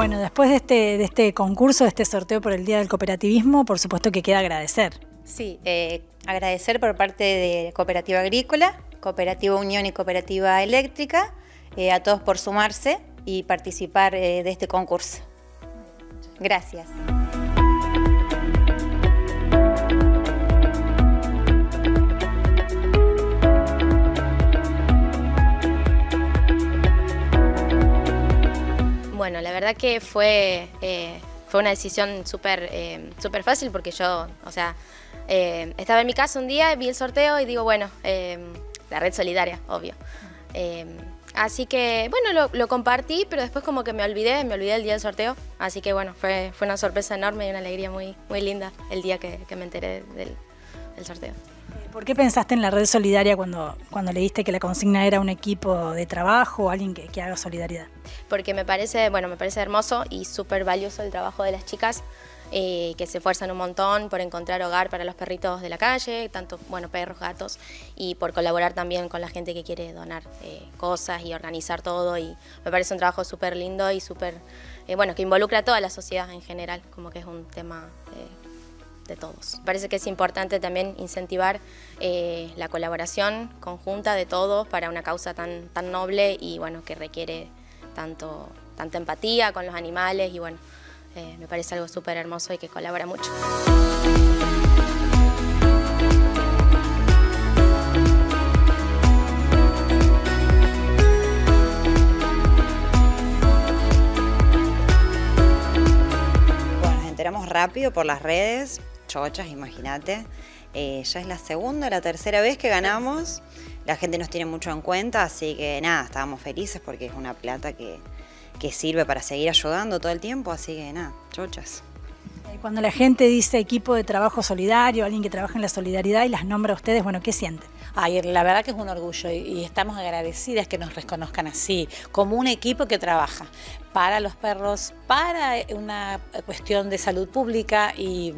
Bueno, después de este, de este concurso, de este sorteo por el Día del Cooperativismo, por supuesto que queda agradecer. Sí, eh, agradecer por parte de Cooperativa Agrícola, Cooperativa Unión y Cooperativa Eléctrica, eh, a todos por sumarse y participar eh, de este concurso. Gracias. Bueno, la verdad que fue, eh, fue una decisión súper eh, súper fácil porque yo, o sea, eh, estaba en mi casa un día, vi el sorteo y digo, bueno, la red solidaria, obvio. así que, bueno, lo, compartí, pero después como que me olvidé, me olvidé el día del sorteo. Así que, bueno, fue, fue una sorpresa enorme y una alegría muy, muy linda el día que, me enteré del sorteo. ¿Por qué pensaste en la red solidaria cuando, cuando leíste que la consigna era un equipo de trabajo o alguien que, haga solidaridad? Porque me parece, bueno, me parece hermoso y súper valioso el trabajo de las chicas eh, que se esfuerzan un montón por encontrar hogar para los perritos de la calle, tanto bueno, perros, gatos, y por colaborar también con la gente que quiere donar eh, cosas y organizar todo. Y me parece un trabajo súper lindo y súper, eh, bueno, que involucra a toda la sociedad en general, como que es un tema de todos. Parece que es importante también incentivar eh, la colaboración conjunta de todos para una causa tan, tan noble y bueno, que requiere tanto, tanta empatía con los animales y bueno, eh, me parece algo súper hermoso y que colabora mucho. Nos enteramos rápido por las redes, chochas, imagínate. Eh, ya es la segunda o la tercera vez que ganamos. La gente nos tiene mucho en cuenta, así que nada, estábamos felices porque es una plata que, que sirve para seguir ayudando todo el tiempo, así que nada, chochas. Cuando la gente dice equipo de trabajo solidario, alguien que trabaja en la solidaridad y las nombra a ustedes, bueno, ¿qué sienten? Ay, la verdad que es un orgullo y, estamos agradecidas que nos reconozcan así, como un equipo que trabaja para los perros, para una cuestión de salud pública y,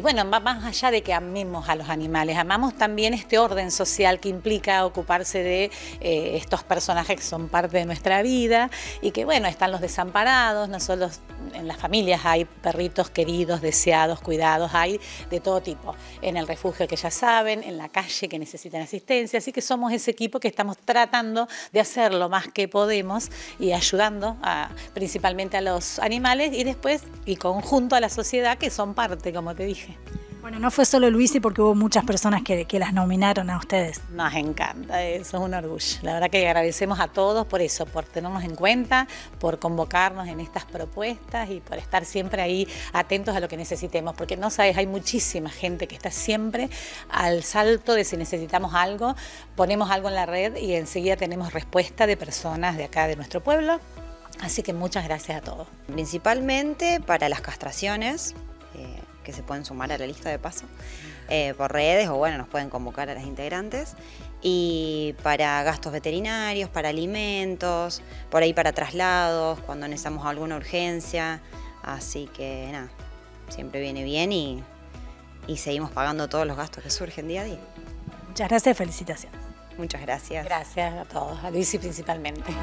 bueno, más allá de que amemos a los animales, amamos también este orden social que implica ocuparse de eh, estos personajes que son parte de nuestra vida y que bueno, están los desamparados, no solo en las familias hay perritos queridos, deseados, cuidados, hay de todo tipo, en el refugio que ya saben, en la calle que necesitan asistencia, así que somos ese equipo que estamos tratando de hacer lo más que podemos y ayudando a, principalmente a los animales y después y conjunto a la sociedad que son parte, como te dije. Bueno, no fue solo Luisi porque hubo muchas personas que, las nominaron a ustedes. Nos encanta, eso es un orgullo. La verdad que agradecemos a todos por eso, por tenernos en cuenta, por convocarnos en estas propuestas y por estar siempre ahí atentos a lo que necesitemos, porque no sabes, hay muchísima gente que está siempre al salto de si necesitamos algo, ponemos algo en la red y enseguida tenemos respuesta de personas de acá de nuestro pueblo. Así que muchas gracias a todos. Principalmente para las castraciones, eh, que se pueden sumar a la lista de paso eh, por redes o bueno, nos pueden convocar a las integrantes. Y para gastos veterinarios, para alimentos, por ahí para traslados, cuando necesitamos alguna urgencia. Así que nada, siempre viene bien y, y seguimos pagando todos los gastos que surgen día a día. Muchas gracias, felicitaciones. Muchas gracias. Gracias a todos, a Luis principalmente.